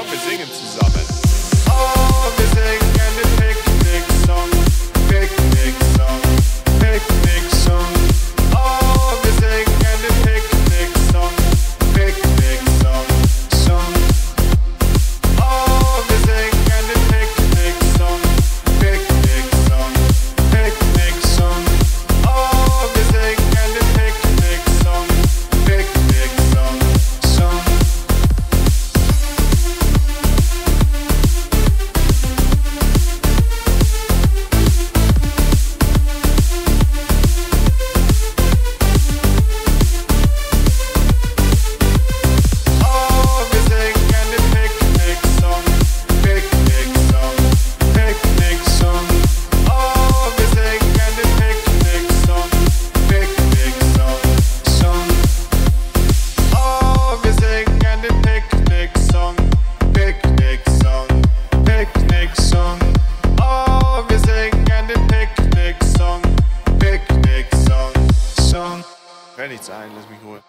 komm, wir singen zusammen. credits. All right, let's record.